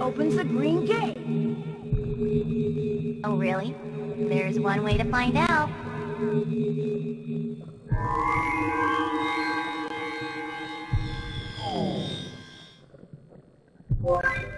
opens the green gate. Oh, really? There's one way to find out. Oh.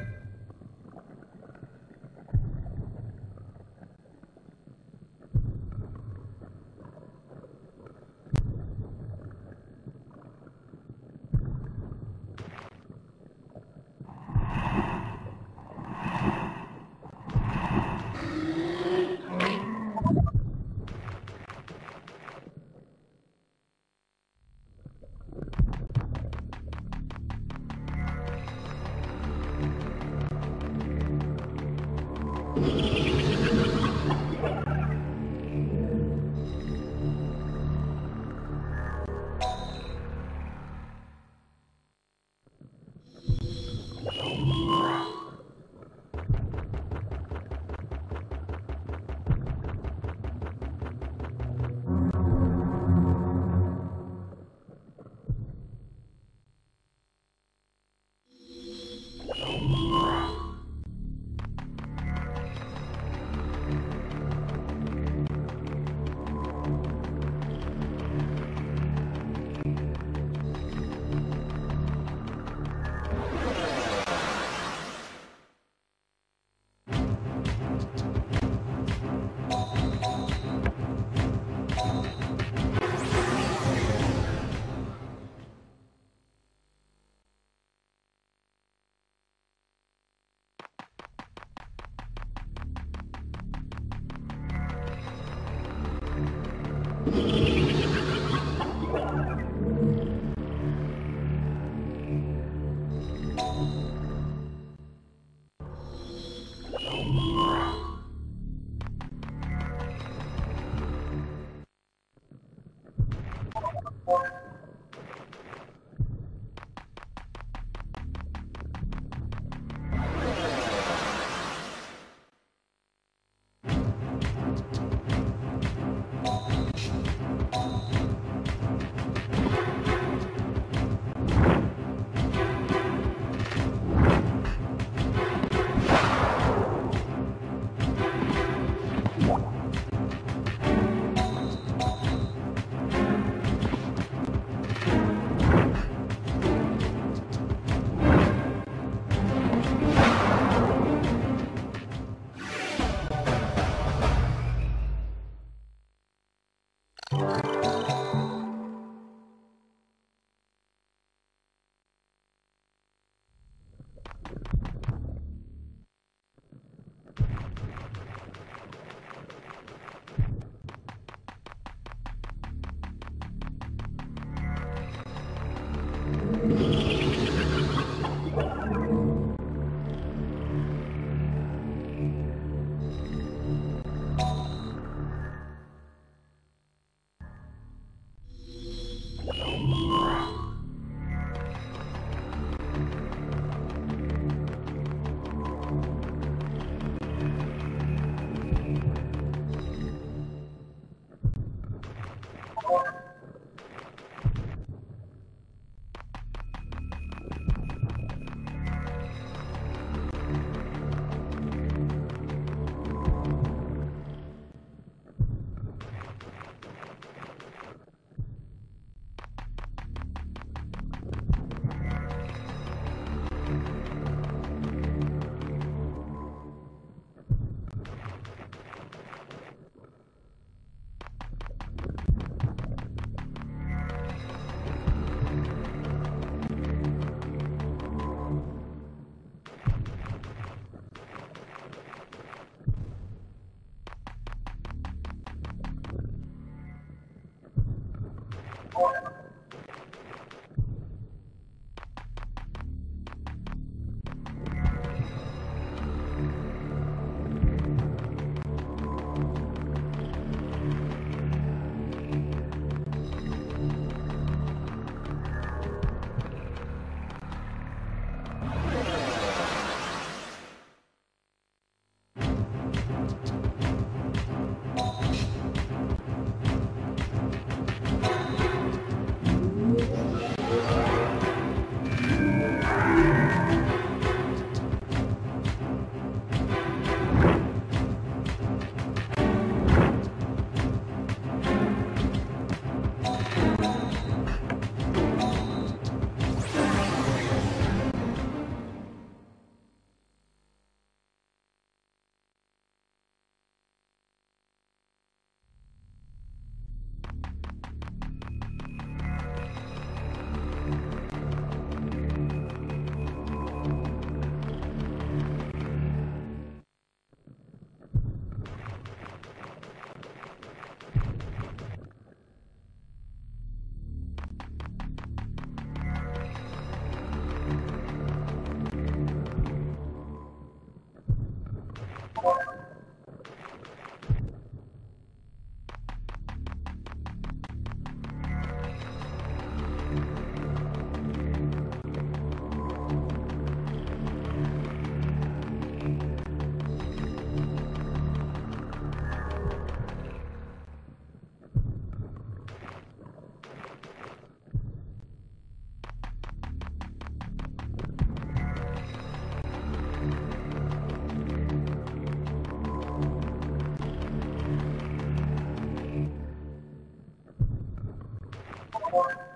Come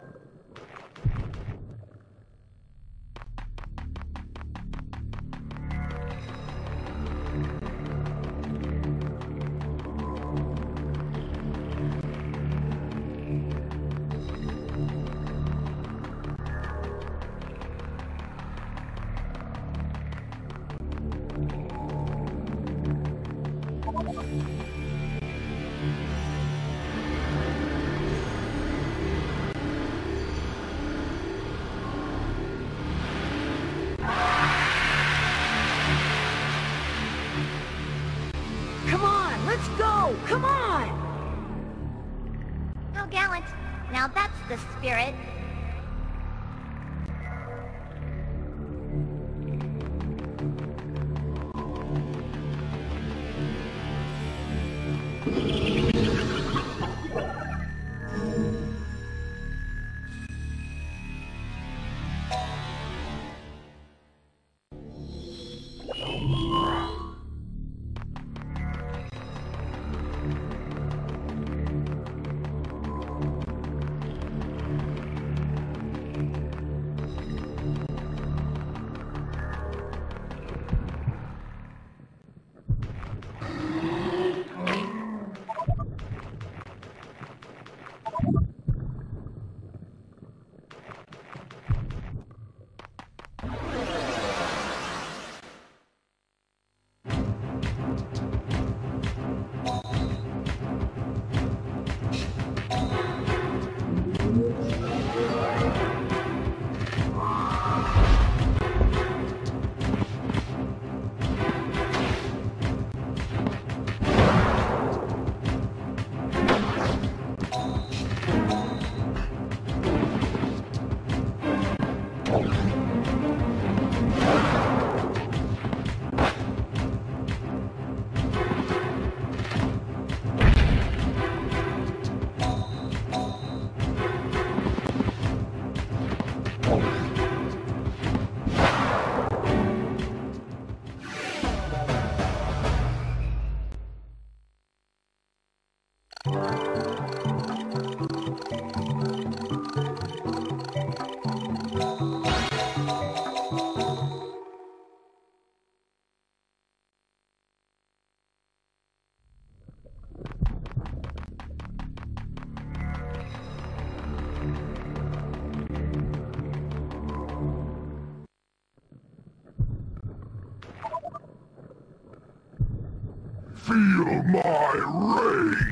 Come on! How gallant. Now that's the spirit. My rage!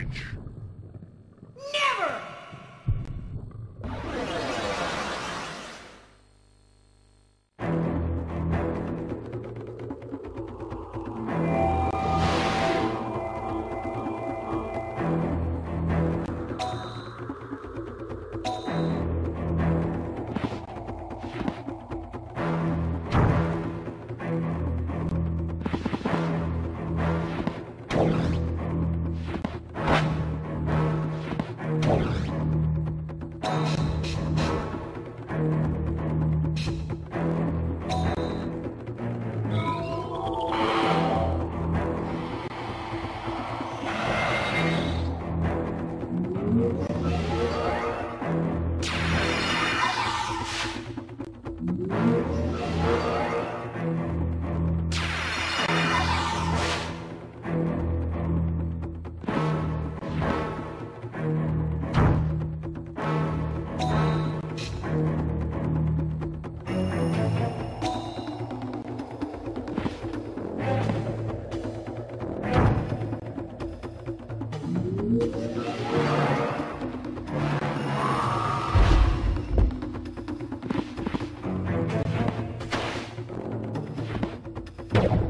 you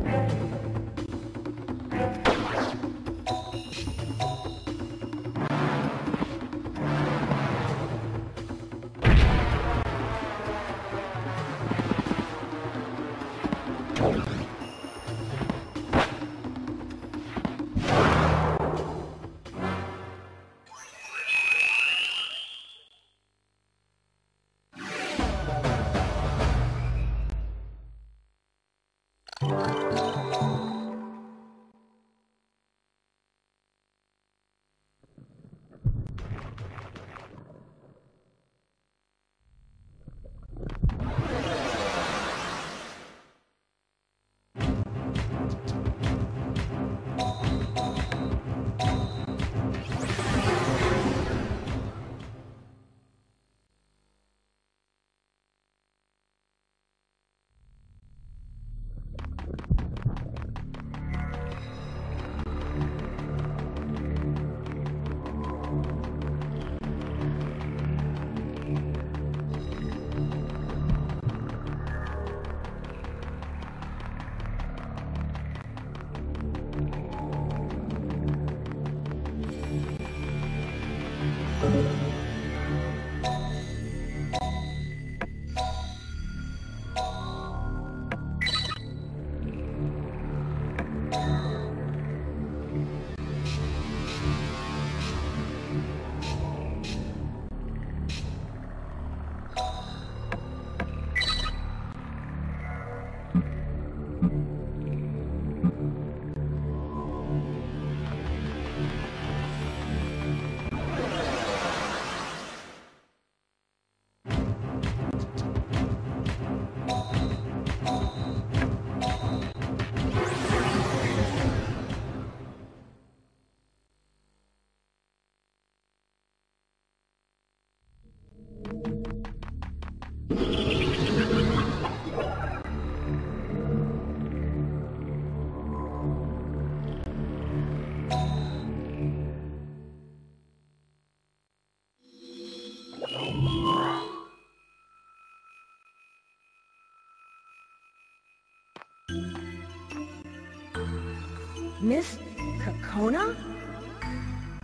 Miss Kakona?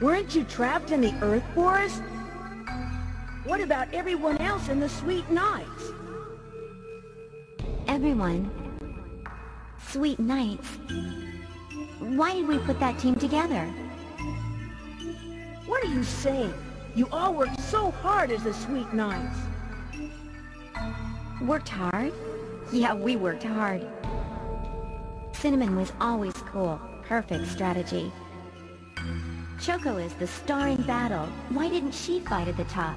Weren't you trapped in the Earth Forest? What about everyone else in the Sweet Knights? Everyone. Sweet Knights. Why did we put that team together? What are you saying? You all worked so hard as the Sweet Knights. Worked hard? Yeah, we worked hard. Cinnamon was always cool. Perfect strategy. Choco is the star in battle. Why didn't she fight at the top?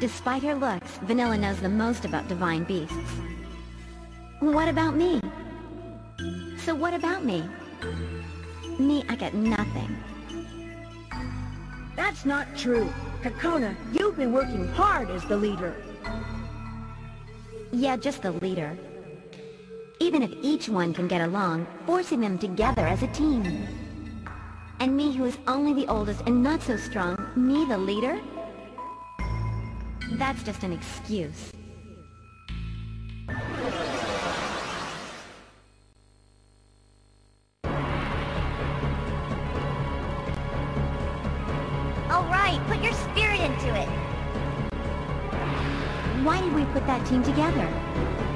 Despite her looks, Vanilla knows the most about divine beasts. What about me? So what about me? Me, I got nothing. That's not true. Kakona, you've been working hard as the leader. Yeah, just the leader. Even if each one can get along, forcing them together as a team. And me who is only the oldest and not so strong, me the leader? That's just an excuse. All right, put your spirit into it. Why did we put that team together?